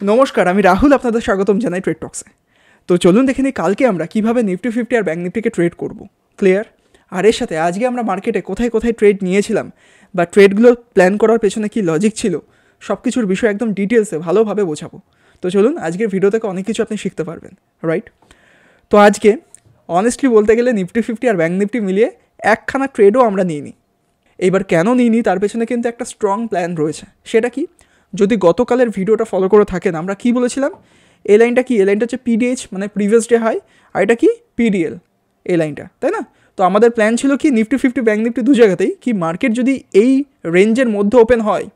নমস্কার, আমি রাহুল, আপনাদের স্বাগতম জানাই ট্রেড টক্সে তো চলুন দেখে নিই কালকে আমরা কীভাবে নিফটি ফিফটি আর ব্যাঙ্ক নিফটিকে ট্রেড করব। ক্লিয়ার আর এর সাথে আজকে আমরা মার্কেটে কোথায় কোথায় ট্রেড নিয়েছিলাম বা ট্রেডগুলো প্ল্যান করার পেছনে কী লজিক ছিল সব কিছুর বিষয় একদম ডিটেলসে ভালোভাবে বোঝাবো। তো চলুন আজকের ভিডিও থেকে অনেক কিছু আপনি শিখতে পারবেন রাইট তো আজকে অনেস্টলি বলতে গেলে নিফটি ফিফটি আর ব্যাঙ্ক নিফটি মিলিয়ে একখানা ট্রেডও আমরা নিই নিইনি। এইবার কেন নিইনি, তার পেছনে কিন্তু একটা স্ট্রং প্ল্যান রয়েছে। সেটা কি? যদি গতকালের ভিডিওটা ফলো করে থাকেন, আমরা কি বলেছিলাম? এ লাইনটা কি? এ লাইনটা হচ্ছে পিডিএইচ মানে প্রিভিয়াস ডে হাই আর এটা কি? পিডিএল এ লাইনটা, তাই না? তো আমাদের প্ল্যান ছিল কি নিফটি ফিফটি ব্যাঙ্ক নিফটি দু জায়গাতেই, কি মার্কেট যদি এই রেঞ্জের মধ্যে ওপেন হয়,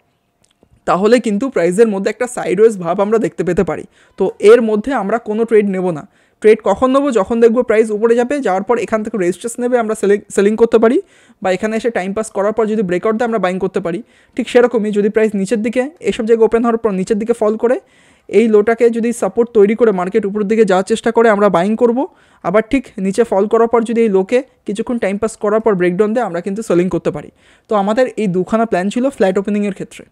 তাহলে কিন্তু প্রাইসের মধ্যে একটা সাইডওয়েজ ভাব আমরা দেখতে পেতে পারি। তো এর মধ্যে আমরা কোনো ট্রেড নেব না। ট্রেড কখন নেব, যখন দেখব প্রাইস উপরে যাবে, যাওয়ার পর এখান থেকে রেজিস্ট্রেস নেবে, আমরা সেলিং সেলিং করতে পারি। বা এখানে এসে টাইম পাস করার পর যদি ব্রেকআউট দেয়, আমরা বাইং করতে পারি। ঠিক সেরকমই যদি প্রাইস নিচের দিকে, এসব জায়গায় ওপেন হওয়ার পর নিচের দিকে ফল করে, এই লোটাকে যদি সাপোর্ট তৈরি করে মার্কেট উপরের দিকে যাওয়ার চেষ্টা করে, আমরা বাইং করব। আবার ঠিক নিচে ফল করার পর যদি এই লোকে কিছুক্ষণ টাইম পাস করার পর ব্রেকডাউন দেয়, আমরা কিন্তু সেলিং করতে পারি। তো আমাদের এই দুখানা প্ল্যান ছিল ফ্ল্যাট ওপেনিংয়ের ক্ষেত্রে।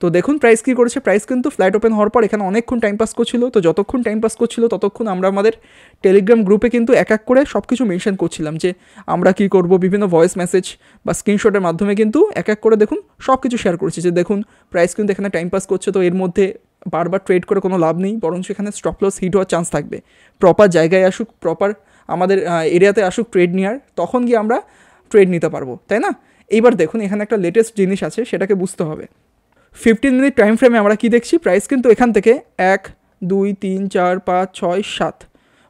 তো দেখুন প্রাইস কী করেছে? প্রাইস কিন্তু ফ্ল্যাট ওপেন হওয়ার পর এখানে অনেকক্ষণ টাইম পাস করছিল। তো যতক্ষণ টাইম পাস করছিল, ততক্ষণ আমরা আমাদের টেলিগ্রাম গ্রুপে কিন্তু এক এক করে সব কিছু মেনশন করছিলাম যে আমরা কী করব, বিভিন্ন ভয়েস মেসেজ বা স্ক্রিনশটের মাধ্যমে কিন্তু এক এক করে দেখুন সব কিছু শেয়ার করছি যে দেখুন প্রাইস কিন্তু এখানে টাইম পাস করছে। তো এর মধ্যে বারবার ট্রেড করে কোনো লাভ নেই বরং সেখানে স্টপ লস হিট হওয়ার চান্স থাকবে। প্রপার জায়গায় আসুক প্রপার আমাদের এরিয়াতে আসুক ট্রেড নেওয়ার তখন গিয়ে আমরা ট্রেড নিতে পারব, তাই না? এইবার দেখুন, এখানে একটা লেটেস্ট জিনিস আছে, সেটাকে বুঝতে হবে। ফিফটিন মিনিট টাইম ফ্রেমে আমরা কী দেখছি? প্রাইস কিন্তু এখান থেকে এক, দুই, তিন, চার, পাঁচ, ছয়, সাত।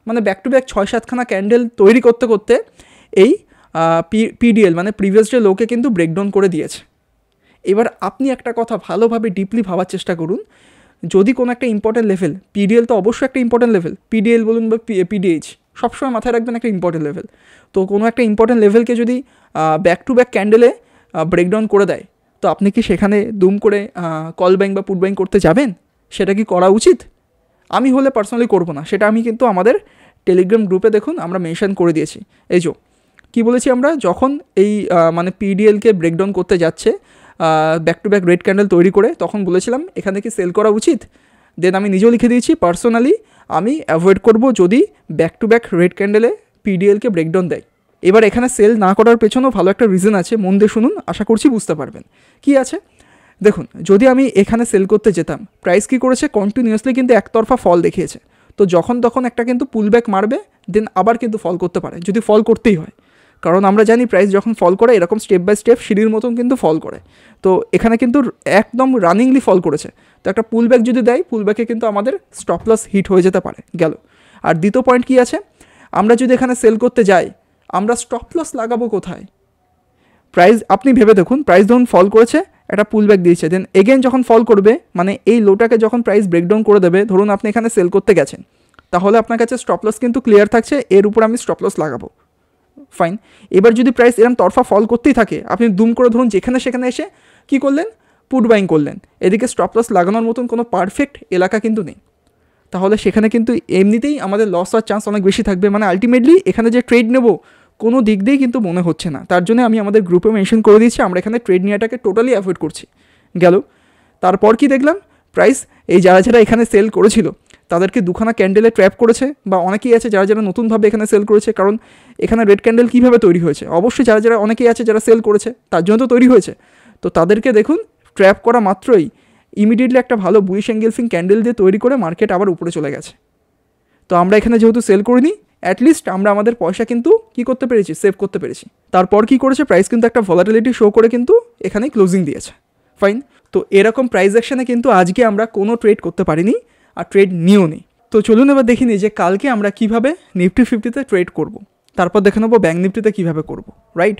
মানে ব্যাক টু ব্যাক ছয়, সাতখানা ক্যান্ডেল তৈরি করতে করতে এই পিডিএল মানে প্রিভিয়াস ডে লোকে কিন্তু ব্রেকডাউন করে দিয়েছে। এবার আপনি একটা কথা ভালোভাবে ডিপলি ভাবার চেষ্টা করুন। যদি কোনো একটা ইম্পর্টেন্ট লেভেল পিডিএল তো অবশ্যই একটা ইম্পর্টেন্ট লেভেল পিডিএল বলুন বা পিডিএইচ সবসময় মাথায় রাখবেন একটা ইম্পর্টেন্ট লেভেল তো কোনো একটা ইম্পর্টেন্ট লেভেলকে যদি ব্যাক টু ব্যাক ক্যান্ডেলে ব্রেকডাউন করে দেয় তো আপনি কি সেখানে দুম করে কল ব্যাঙ্ক বা পুট ব্যাঙ্ক করতে যাবেন? সেটা কি করা উচিত? আমি হলে পার্সোনালি করব না। সেটা আমি কিন্তু আমাদের টেলিগ্রাম গ্রুপে দেখুন আমরা মেনশন করে দিয়েছি। এই যো, কী বলেছি আমরা? যখন এই মানে পিডিএলকে ব্রেকডাউন করতে যাচ্ছে back to back red candle তৈরি করে, তখন বলেছিলাম, এখানে কি সেল করা উচিত? দেন আমি নিজেও লিখে দিয়েছি পার্সোনালি আমি অ্যাভয়েড করব যদি ব্যাক টু ব্যাক রেড ক্যান্ডেলে পিডিএলকে ব্রেকডাউন দেয়। এবার এখানে সেল না করার পেছনেও ভালো একটা রিজন আছে, মন দিয়ে শুনুন, আশা করছি বুঝতে পারবেন। কি আছে? দেখুন, যদি আমি এখানে সেল করতে যেতাম প্রাইস কী করেছে? কন্টিনিউয়াসলি কিন্তু একতরফা ফল দেখিয়েছে। তো যখন তখন একটা কিন্তু পুলব্যাক মারবে দেন আবার কিন্তু ফল করতে পারে, যদি ফল করতেই হয়। কারণ আমরা জানি প্রাইস যখন ফল করে, এরকম স্টেপ বাই স্টেপ সিঁড়ির মতন কিন্তু ফল করে। তো এখানে কিন্তু একদম রানিংলি ফল করেছে। তো একটা পুলব্যাক যদি দেয় পুলব্যাকে কিন্তু আমাদের স্টপলস হিট হয়ে যেতে পারে, গেল। আর দ্বিতীয় পয়েন্ট কী আছে? আমরা যদি এখানে সেল করতে যাই আমরা স্টপ লস লাগাবো কোথায়? প্রাইস আপনি ভেবে দেখুন প্রাইস ধরুন ফল করেছে, একটা পুল ব্যাক দিয়েছে দেন এগেন যখন ফল করবে মানে এই লোটাকে যখন প্রাইস ব্রেকডাউন করে দেবে, ধরুন আপনি এখানে সেল করতে গেছেন, তাহলে আপনার কাছে স্টপ লস কিন্তু ক্লিয়ার থাকছে, এর উপর আমি স্টপ লস লাগাবো। ফাইন এবার যদি প্রাইস এরম তরফা ফল করতেই থাকে, আপনি দুম করে ধরুন যেখানে সেখানে এসে কি করলেন? পুট বাইং করলেন। এদিকে স্টপ লস লাগানোর মতন কোনো পারফেক্ট এলাকা কিন্তু নেই। তাহলে সেখানে কিন্তু এমনিতেই আমাদের লস হওয়ার চান্স অনেক বেশি থাকবে। মানে আলটিমেটলি এখানে যে ট্রেড নেব কোনো দিক দিয়েই কিন্তু মনে হচ্ছে না। তার জন্য আমি আমাদের গ্রুপে মেনশন করে দিয়েছি, আমরা এখানে ট্রেড নেওয়াটাকে টোটালি অ্যাভয়েড করছি। গেল। তারপর কি দেখলাম? প্রাইস এই যারা যারা এখানে সেল করেছিল, তাদেরকে দুখানা ক্যান্ডেলে ট্র্যাপ করেছে, বা অনেকেই আছে যারা যারা নতুনভাবে এখানে সেল করেছে, কারণ এখানে রেড ক্যান্ডেল কীভাবে তৈরি হয়েছে? অবশ্যই যারা যারা অনেকেই আছে যারা সেল করেছে, তার জন্য তো তৈরি হয়েছে। তো তাদেরকে দেখুন ট্র্যাপ করা মাত্রই ইমিডিয়েটলি একটা ভালো বুইশ অ্যাঙ্গেলফিং ক্যান্ডেল দিয়ে তৈরি করে মার্কেট আবার উপরে চলে গেছে। তো আমরা এখানে যেহেতু সেল করিনি অ্যাটলিস্ট আমরা আমাদের পয়সা কিন্তু কি করতে পেরেছি? সেভ করতে পেরেছি। তারপর কি করেছে? প্রাইস কিন্তু একটা ভলাটিলিটি শো করে কিন্তু এখানে ক্লোজিং দিয়েছে। ফাইন তো এরকম প্রাইস অ্যাকশানে কিন্তু আজকে আমরা কোনো ট্রেড করতে পারিনি আর ট্রেড নিও নেই তো চলুন এবার দেখিনি যে কালকে আমরা কীভাবে নিফটি ফিফটিতে ট্রেড করব। তারপর দেখে নেব ব্যাঙ্ক নিফটিতে কীভাবে করব রাইট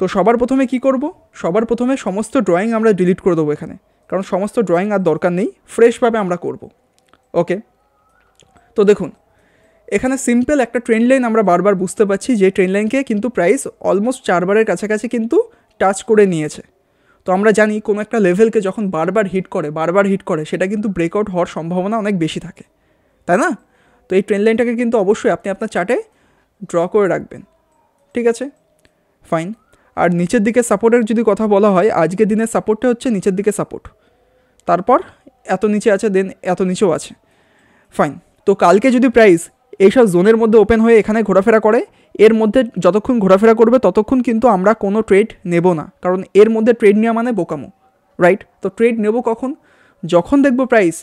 তো সবার প্রথমে কি করব? সবার প্রথমে সমস্ত ড্রয়িং আমরা ডিলিট করে দেবো এখানে। কারণ সমস্ত ড্রয়িং আর দরকার নেই। ফ্রেশভাবে আমরা করব। ওকে তো দেখুন এখানে সিম্পল একটা ট্রেন লাইন আমরা বারবার বুঝতে পারছি যে ট্রেন লাইনকে কিন্তু প্রাইস অলমোস্ট চারবারের কাছাকাছি কিন্তু টাচ করে নিয়েছে। তো আমরা জানি কোনো একটা লেভেলকে যখন বারবার হিট করে, বারবার হিট করে, সেটা কিন্তু ব্রেকআউট হওয়ার সম্ভাবনা অনেক বেশি থাকে। তাই না? তো এই ট্রেন লাইনটাকে কিন্তু অবশ্যই আপনি আপনার চার্টে ড্র করে রাখবেন। ঠিক আছে? ফাইন আর নিচের দিকে সাপোর্টের যদি কথা বলা হয়, আজকের দিনের সাপোর্টটা হচ্ছে নিচের দিকে সাপোর্ট তারপর এত নিচে আছে দেন এত নিচেও আছে। ফাইন তো কালকে যদি প্রাইস এইসব জোনের মধ্যে ওপেন হয়ে এখানে ঘোরাফেরা করে। এর মধ্যে যতক্ষণ ঘোরাফেরা করবে, ততক্ষণ কিন্তু আমরা কোনো ট্রেড নেব না। কারণ এর মধ্যে ট্রেড নেওয়া মানে বোকামো রাইট তো ট্রেড নেব কখন? যখন দেখব প্রাইস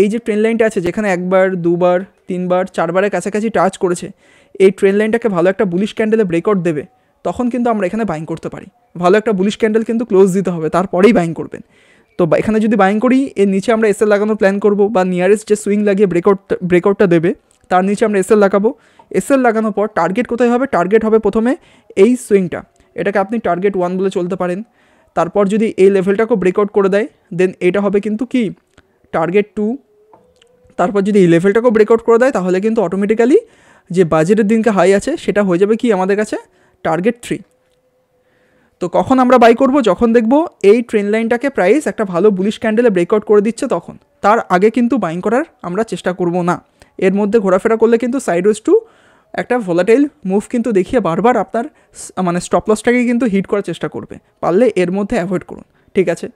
এই যে ট্রেন লাইনটা আছে, যেখানে একবার, দুবার, তিনবার, চারবারের কাছাকাছি টাচ করেছে, এই ট্রেন লাইনটাকে ভালো একটা বুলিশ ক্যান্ডেলে ব্রেকআউট দেবে, তখন কিন্তু আমরা এখানে বাইং করতে পারি। ভালো একটা বুলিশ ক্যান্ডেল কিন্তু ক্লোজ দিতে হবে, তারপরেই বাইং করবেন। তো এখানে যদি বাইং করি, এর নিচে আমরা এসএল লাগানোর প্ল্যান করব, বা নিয়ারেস্ট যে সুইং লাগিয়ে ব্রেকআউট ব্রেকআউটটা দেবে তার নিচে আমরা এসএল লাগাবো। এসএল লাগানোর পর টার্গেট কোথায় হবে? টার্গেট হবে প্রথমে এই সুইংটা এটাকে আপনি টার্গেট ওয়ান বলে চলতে পারেন। তারপর যদি এই লেভেলটাকেও ব্রেকআউট করে দেয় দেন এটা হবে কিন্তু কি? টার্গেট টু তারপর যদি এই লেভেলটাকেও ব্রেকআউট করে দেয়, তাহলে কিন্তু অটোমেটিক্যালি যে বাজেটের দিনকে হাই আছে, সেটা হয়ে যাবে কি আমাদের কাছে? টার্গেট থ্রি তো কখন আমরা বাই করব? যখন দেখব এই ট্রেন লাইনটাকে প্রাইস একটা ভালো বুলিশ ক্যান্ডেলে ব্রেকআউট করে দিচ্ছে তখন। তার আগে কিন্তু বাইং করার আমরা চেষ্টা করব না। এর মধ্যে ঘোরাফেরা করলে কিন্তু সাইডওয়েজ টু একটা ভোলাটাইল মুভ কিন্তু দেখিয়ে বারবার আপনার মানে স্টপ লসটাকে কিন্তু হিট করার চেষ্টা করবে। পারলে এর মধ্যে অ্যাভয়েড করুন, ঠিক আছে?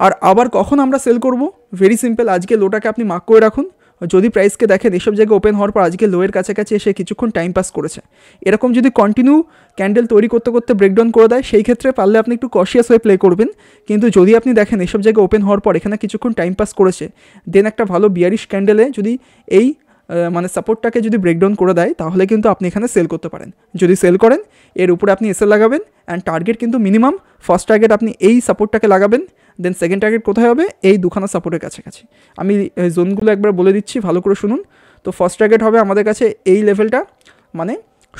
আর আবার কখন আমরা সেল করব? ভেরি সিম্পল আজকে লোটাকে আপনি মার্ক করে রাখুন। যদি প্রাইসকে দেখেন, এসব জায়গায় ওপেন হওয়ার পর আজকে লোয়ের কাছাকাছি এসে কিছুক্ষণ টাইম পাস করেছে। এরকম যদি কন্টিনিউ ক্যান্ডেল তৈরি করতে করতে ব্রেকডাউন করে দেয়, সেই ক্ষেত্রে পারলে আপনি একটু কশিয়াস হয়ে প্লে করবেন। কিন্তু যদি আপনি দেখেন, এসব জায়গায় ওপেন হওয়ার পর এখানে কিছুক্ষণ টাইম পাস করেছে দেন একটা ভালো বিয়ারিশ ক্যান্ডেলে যদি এই মানে সাপোর্টটাকে যদি ব্রেকডাউন করে দেয়, তাহলে কিন্তু আপনি এখানে সেল করতে পারেন। যদি সেল করেন, এর উপরে আপনি এসে লাগাবেন অ্যান্ড টার্গেট কিন্তু মিনিমাম ফার্স্ট টার্গেট আপনি এই সাপোর্টটাকে লাগাবেন দেন সেকেন্ড টার্গেট কোথায় হবে? এই দুখানা সাপোর্টের কাছাকাছি। আমি জোনগুলো একবার বলে দিচ্ছি, ভালো করে শুনুন। তো ফার্স্ট টার্গেট হবে আমাদের কাছে এই লেভেলটা মানে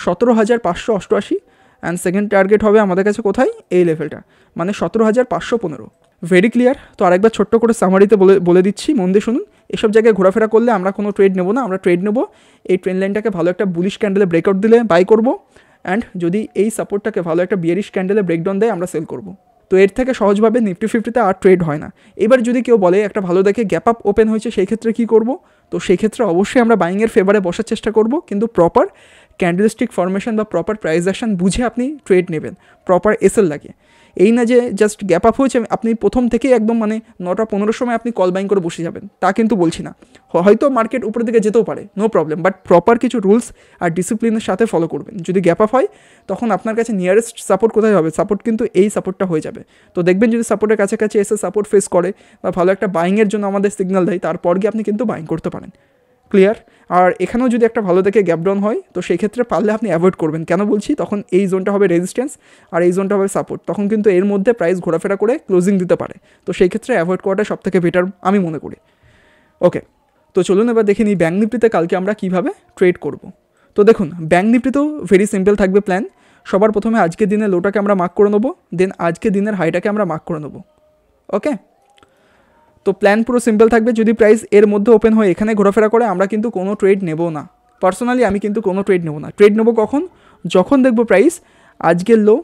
সতেরো হাজার পাঁচশো অষ্টআশি অ্যান্ড সেকেন্ড টার্গেট হবে আমাদের কাছে কোথায়? এই লেভেলটা মানে সতেরো হাজার পাঁচশো পনেরো। ভেরি ক্লিয়ার তো আরেকবার ছোট্ট করে সামারিতে বলে বলে দিচ্ছি। মন দিয়ে শুনুন। এসব জায়গায় ঘোরাফেরা করলে আমরা কোনো ট্রেড নেব না। আমরা ট্রেড নেব। এই ট্রেন লাইনটাকে ভালো একটা বুলিশ ক্যান্ডেলে ব্রেকআউট দিলে বাই করব। অ্যান্ড যদি এই সাপোর্টটাকে ভালো একটা বিয়ারিশ ক্যান্ডেলে ব্রেকডাউন দেয়, আমরা সেল করব। তো এর থেকে সহজভাবে নিফটি ফিফটিতে আর ট্রেড হয় না। এবার যদি কেউ বলে, একটা ভালো দেখে গ্যাপ আপ ওপেন হয়েছে, সেই ক্ষেত্রে কী করব? তো সেই ক্ষেত্রে অবশ্যই আমরা বাইংয়ের ফেভারে বসার চেষ্টা করব। কিন্তু প্রপার ক্যান্ডেলস্টিক ফরমেশন বা প্রপার প্রাইজেশন বুঝে আপনি ট্রেড নেবেন প্রপার এসএল লাগিয়ে এই না যে জাস্ট গ্যাপ আপ হয়েছে, আপনি প্রথম থেকেই একদম মানে নটা পনেরোর সময় আপনি কল বাইং করে বসে যাবেন, তা কিন্তু বলছি না। হয়তো মার্কেট উপরের দিকে যেতেও পারে নো প্রবলেম বাট প্রপার কিছু রুলস আর ডিসিপ্লিনের সাথে ফলো করবেন। যদি গ্যাপ আপ হয়, তখন আপনার কাছে নিয়ারেস্ট সাপোর্ট কোথায় হবে? সাপোর্ট কিন্তু এই সাপোর্টটা হয়ে যাবে। তো দেখবেন যদি সাপোর্টের কাছাকাছি এসে সাপোর্ট ফেস করে বা ভালো একটা বাইংয়ের জন্য আমাদের সিগনাল দেয়, তারপর গিয়ে আপনি কিন্তু বাইং করতে পারেন। ক্লিয়ার আর এখানেও যদি একটা ভালো দেখে গ্যাপ ডাউন হয়, তো সেই ক্ষেত্রে পারলে আপনি অ্যাভয়েড করবেন। কেন বলছি? তখন এই জোনটা হবে রেজিস্ট্যান্স আর এই জোনটা হবে সাপোর্ট তখন কিন্তু এর মধ্যে প্রাইস ঘোরাফেরা করে ক্লোজিং দিতে পারে। তো সেই ক্ষেত্রে অ্যাভয়েড করাটা সব থেকে বেটার আমি মনে করি। ওকে তো চলুন এবার দেখে নিই ব্যাঙ্ক নিফটিতে কালকে আমরা কীভাবে ট্রেড করব। তো দেখুন ব্যাঙ্ক নিফটিতেও ভেরি সিম্পল থাকবে প্ল্যান সবার প্রথমে আজকের দিনে লোটাকে আমরা মার্ক করে নেব দেন আজকের দিনের হাইটাকে আমরা মার্ক করে নেব। ওকে তো প্ল্যান পুরো সিম্পল থাকবে, যদি প্রাইস এর মধ্যে ওপেন হয়ে, এখানে ঘোরাফেরা করে, আমরা কিন্তু কোনো ট্রেড নেব না। পার্সোনালি আমি কিন্তু কোনো ট্রেড নেব না। ট্রেড নেব কখন? যখন দেখব প্রাইস আজকের লো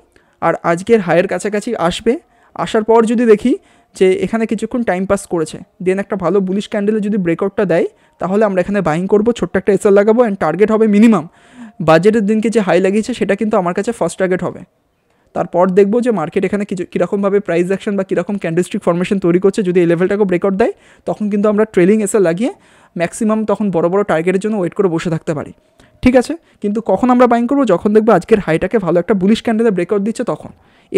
আর আজকের হায়ের কাছাকাছি আসবে। আসার পর যদি দেখি যে এখানে কিছুক্ষণ টাইম পাস করেছে দেন একটা ভালো বুলিশ ক্যান্ডেলে যদি ব্রেকআউটটা দেয়, তাহলে আমরা এখানে বাইং করব, ছোট্ট একটা এসএল লাগাবো অ্যান্ড টার্গেট হবে মিনিমাম বাজেটের দিনকে যে হাই লাগিয়েছে, সেটা কিন্তু আমার কাছে ফার্স্ট টার্গেট হবে। তারপর দেখব যে মার্কেট এখানে কিছু, কীরকমভাবে প্রাইস অ্যাকশন বা কীরকম ক্যান্ডেলস্টিক ফর্মেশন তৈরি করছে। যদি এই লেভেলটাকে ব্রেকআউট দেয়, তখন কিন্তু আমরা ট্রেলিং এসে লাগিয়ে ম্যাক্সিমাম তখন বড় বড় টার্গেটের জন্য ওয়েট করে বসে থাকতে পারি। ঠিক আছে? কিন্তু কখন আমরা বাইং করব? যখন দেখব আজকের হাইটাকে ভালো একটা বুলিশ ক্যান্ডেলে ব্রেকআউট দিচ্ছে তখন।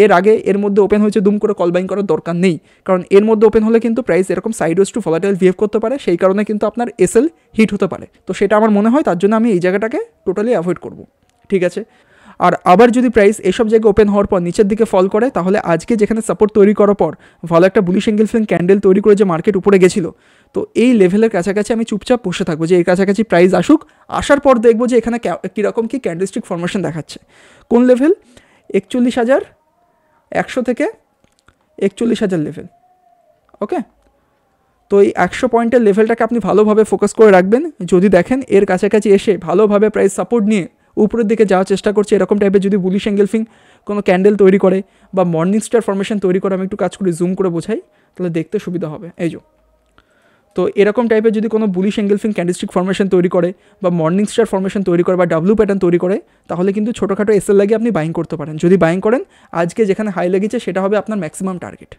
এর আগে, এর মধ্যে ওপেন হয়েছে দুম করে কল বাইং করার দরকার নেই। কারণ এর মধ্যে ওপেন হলে কিন্তু প্রাইস এরকম সাইডওয়েজ টু ফলাটাইল বিহেভ করতে পারে। সেই কারণে কিন্তু আপনার এসএল হিট হতে পারে। তো সেটা আমার মনে হয়, তার জন্য আমি এই জায়গাটাকে টোটালি অ্যাভয়েড করব। ঠিক আছে? আর আবার যদি প্রাইস এসব জায়গায় ওপেন হওয়ার পর নিচের দিকে ফল করে, তাহলে আজকে যেখানে সাপোর্ট তৈরি করার পর ভালো একটা বুলিশ এঙ্গেল ফিল্ম ক্যান্ডেল তৈরি করে যে মার্কেট উপরে গেছিল, তো এই লেভেলের কাছাকাছি আমি চুপচাপ বসে থাকব যে এর কাছাকাছি প্রাইস আসুক, আসার পর দেখব যে এখানে কীরকম কী ক্যান্ডেলস্টিক ফরমেশন দেখাচ্ছে। কোন লেভেল একচল্লিশ হাজার, একশো থেকে একচল্লিশ হাজার লেভেল ওকে তো এই একশো পয়েন্টের লেভেলটাকে আপনি ভালোভাবে ফোকাস করে রাখবেন। যদি দেখেন এর কাছাকাছি এসে ভালোভাবে প্রাইস সাপোর্ট নিয়ে উপরের দিকে যাওয়ার চেষ্টা করছে, এরকম টাইপের যদি বুলিশ অ্যাঙ্গেলফিং কোনো ক্যান্ডেল তৈরি করে বা মর্নিং স্টার ফরমেশন তৈরি করে, আমি একটু কাজ করি জুম করে বোঝাই, তাহলে দেখতে সুবিধা হবে। এই যে। তো এরকম টাইপের যদি কোনো বুলিশ অ্যাঙ্গেলফিং ক্যান্ডেলস্টিক ফরমেশন তৈরি করে বা মর্নিং স্টার ফরমেশন তৈরি করে বা ডাব্লু প্যাটার্ন তৈরি করে, তাহলে কিন্তু ছোটোখাটো এসএল লাগিয়ে আপনি বাইং করতে পারেন। যদি বাইং করেন, আজকে যেখানে হাই লেগেছে, সেটা হবে আপনার ম্যাক্সিমাম টার্গেট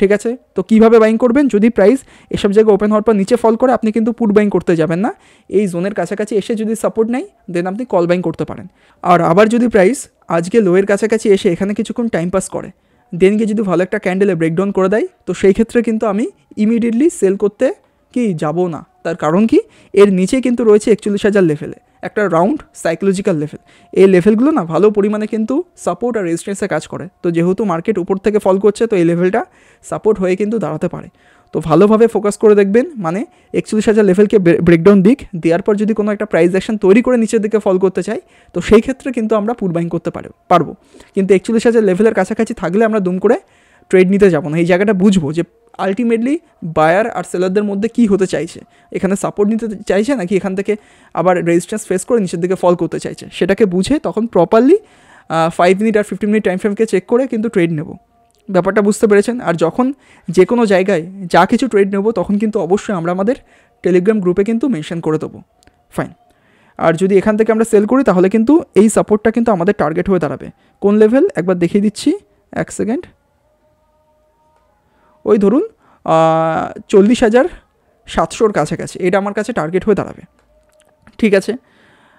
ঠিক আছে? তো কীভাবে বাইং করবেন? যদি প্রাইস এসব জায়গায় ওপেন হওয়ার পর নিচে ফল করে আপনি কিন্তু পুট বাইং করতে যাবেন না। এই জোনের কাছাকাছি এসে যদি সাপোর্ট নেয় দেন আপনি কল বাইং করতে পারেন। আর আবার যদি প্রাইস আজকে লোয়ের কাছাকাছি এসে এখানে কিছুক্ষণ টাইম পাস করে দেন গিয়ে যদি ভালো একটা ক্যান্ডেলে ব্রেকডাউন করে দেয়, তো সেই ক্ষেত্রে কিন্তু আমি ইমিডিয়েটলি সেল করতে কি যাব না। তার কারণ কি? এর নিচে কিন্তু রয়েছে একচল্লিশ হাজার লেভেলে একটা রাউন্ড সাইকোলজিক্যাল লেভেল এই লেভেলগুলো না ভালো পরিমাণে কিন্তু সাপোর্ট আর রেজিস্ট্যান্সে কাজ করে। তো যেহেতু মার্কেট উপর থেকে ফল করছে, তো এই লেভেলটা সাপোর্ট হয়ে কিন্তু দাঁড়াতে পারে। তো ভালোভাবে ফোকাস করে দেখবেন মানে একচল্লিশ হাজার লেভেলকে ব্রেকডাউন দিক, দেওয়ার পর যদি কোনো একটা প্রাইস অ্যাকশন তৈরি করে নিচের দিকে ফল করতে চাই, তো সেই ক্ষেত্রে কিন্তু আমরা পুরবাইং করতে পারব পারব। কিন্তু একচল্লিশ হাজার লেভেলের কাছাকাছি থাকলে আমরা দুম করে ট্রেড নিতে যাব না। এই জায়গাটা বুঝব যে আলটিমেটলি বায়ার আর সেলারদের মধ্যে কী হতে চাইছে? এখানে সাপোর্ট নিতে চাইছে নাকি এখান থেকে আবার রেজিস্ট্যান্স ফেস করে নিচের দিকে ফল করতে চাইছে? সেটাকে বুঝে তখন প্রপারলি ফাইভ মিনিট আর ফিফটিন মিনিট টাইম ফ্রেমকে চেক করে কিন্তু ট্রেড নেব। ব্যাপারটা বুঝতে পেরেছেন? আর যখন যে কোনো জায়গায় যা কিছু ট্রেড নেব, তখন কিন্তু অবশ্যই আমরা আমাদের টেলিগ্রাম গ্রুপে কিন্তু মেনশন করে দেবো। ফাইন আর যদি এখান থেকে আমরা সেল করি, তাহলে কিন্তু এই সাপোর্টটা কিন্তু আমাদের টার্গেট হয়ে দাঁড়াবে। কোন লেভেল একবার দেখিয়ে দিচ্ছি। এক সেকেন্ড ওই ধরুন চল্লিশ হাজার সাতশোর কাছাকাছি, এটা আমার কাছে টার্গেট হয়ে দাঁড়াবে। ঠিক আছে?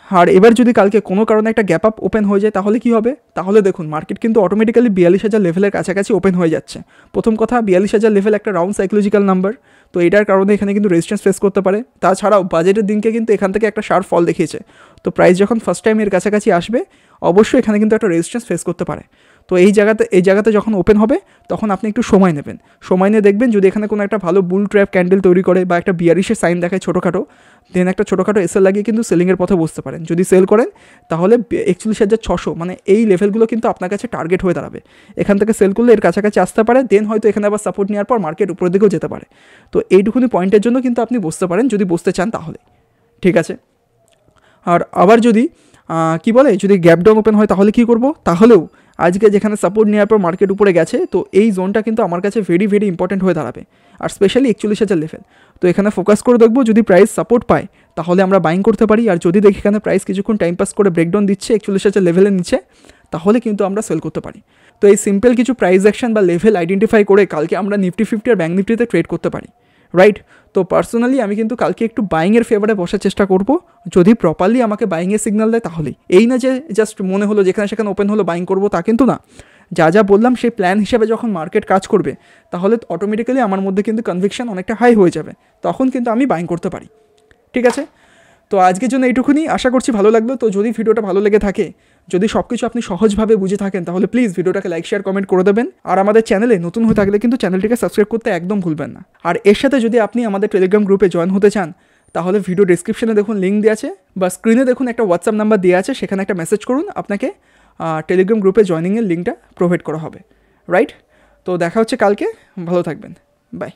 আর এবার যদি কালকে কোনো কারণে একটা গ্যাপ আপ ওপেন হয়ে যায়, তাহলে কি হবে? তাহলে দেখুন মার্কেট কিন্তু অটোমেটিক্যালি বিয়াল্লিশ হাজার লেভেলের কাছাকাছি ওপেন হয়ে যাচ্ছে। প্রথম কথা, বিয়াল্লিশ হাজার লেভেল একটা রাউন্ড সাইকোলজিক্যাল নাম্বার তো এটার কারণে এখানে কিন্তু রেজিস্ট্যান্স ফেস করতে পারে। তাছাড়াও বাজেটের দিনকে কিন্তু এখান থেকে একটা শার্প ফল দেখিয়েছে। তো প্রাইস যখন ফার্স্ট টাইম এর কাছাকাছি আসবে, অবশ্যই এখানে কিন্তু একটা রেজিস্ট্যান্স ফেস করতে পারে। তো এই জায়গাতে এই জায়গাতে যখন ওপেন হবে, তখন আপনি একটু সময় নেবেন। সময় নিয়ে দেখবেন যদি এখানে কোনো একটা ভালো বুল ট্র্যাপ ক্যান্ডেল তৈরি করে বা একটা বিয়ারিশের সাইন দেখায় ছোটোখাটো দেন একটা ছোটোখাটো এসএল লাগিয়ে কিন্তু সেলিংয়ের পথে বসতে পারেন। যদি সেল করেন, তাহলে একচল্লিশ হাজার ছশো মানে এই লেভেলগুলো কিন্তু আপনার কাছে টার্গেট হয়ে দাঁড়াবে। এখান থেকে সেল করলে এর কাছাকাছি আসতে পারে দেন হয়তো এখানে আবার সাপোর্ট নেওয়ার পর মার্কেট উপরের দিকেও যেতে পারে। তো এইটুকুনি পয়েন্টের জন্য কিন্তু আপনি বসতে পারেন, যদি বসতে চান তাহলে। ঠিক আছে? আর আবার যদি কি বলে, যদি গ্যাপ ডাউন ওপেন হয় তাহলে কী করব? তাহলেও আজকে যেখানে সাপোর্ট নেওয়ার পর মার্কেট উপরে গেছে, তো এই জোনটা কিন্তু আমার কাছে ভেরি ভেরি ইম্পর্টেন্ট হয়ে দাঁড়াবে। আর স্পেশালি একচল্লিশ হাজার লেভেল তো এখানে ফোকাস করে দেখব, যদি প্রাইস সাপোর্ট পায়, তাহলে আমরা বাইং করতে পারি। আর যদি দেখি এখানে প্রাইস কিছুক্ষণ টাইম পাস করে ব্রেকডাউন দিচ্ছে একচল্লিশ হাজার লেভেলের নিচে, তাহলে কিন্তু আমরা সেল করতে পারি। তো এই সিম্পল কিছু প্রাইস অ্যাকশন বা লেভেল আইডেন্টিফাই করে কালকে আমরা নিফটি ফিফটি আর ব্যাঙ্ক নিফটিতে ট্রেড করতে পারি। রাইট তো পার্সোনালি আমি কিন্তু কালকে একটু বাইংয়ের ফেভারে বসার চেষ্টা করব। যদি প্রপারলি আমাকে বাইংয়ের সিগনাল দেয় তাহলেই। এই না যে জাস্ট মনে হলো যেখানে সেখানে ওপেন হলো বাইং করব তা কিন্তু না। যা যা বললাম সেই প্ল্যান হিসেবে যখন মার্কেট কাজ করবে, তাহলে অটোমেটিক্যালি আমার মধ্যে কিন্তু কনভিকশন অনেকটা হাই হয়ে যাবে। তখন কিন্তু আমি বাইং করতে পারি। ঠিক আছে? তো আজকের জন্য এইটুকুনি। আশা করছি ভালো লাগল। তো যদি ভিডিওটা ভালো লেগে থাকে যদি সব কিছু আপনি সহজভাবে বুঝে থাকেন, তাহলে প্লিজ ভিডিওটাকে লাইক শেয়ার কমেন্ট করে দেবেন। আর আমাদের চ্যানেলে নতুন হয়ে থাকলে কিন্তু চ্যানেলটিকে সাবস্ক্রাইব করতে একদম ভুলবেন না। আর এর সাথে যদি আপনি আমাদের টেলিগ্রাম গ্রুপে জয়েন হতে চান, তাহলে ভিডিও ডিসক্রিপশনে দেখুন লিঙ্ক দেওয়া আছে বা স্ক্রিনে দেখুন একটা হোয়াটসঅ্যাপ নাম্বার দেওয়া আছে, সেখানে একটা মেসেজ করুন, আপনাকে টেলিগ্রাম গ্রুপে জয়নিংয়ের লিঙ্কটা প্রোভাইড করা হবে। রাইট তো দেখা হচ্ছে কালকে, ভালো থাকবেন। বাই